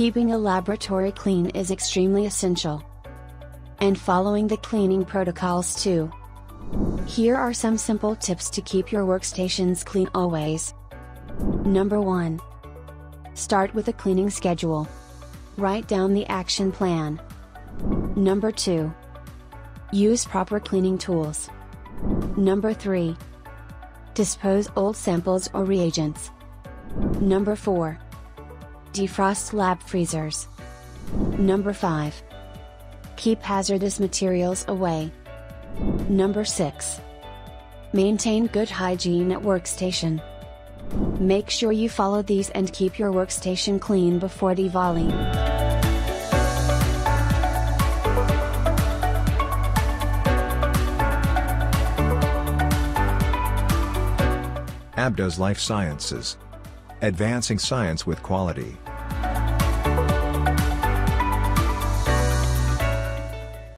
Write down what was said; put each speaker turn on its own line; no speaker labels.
Keeping a laboratory clean is extremely essential. And following the cleaning protocols too. Here are some simple tips to keep your workstations clean always. Number 1. Start with a cleaning schedule. Write down the action plan. Number 2. Use proper cleaning tools. Number 3. Dispose old samples or reagents. Number 4. Defrost lab freezers. Number 5. Keep hazardous materials away. Number 6. Maintain good hygiene at workstation. Make sure you follow these and keep your workstation clean before Diwali.
Abdos Life Sciences. Advancing science with quality.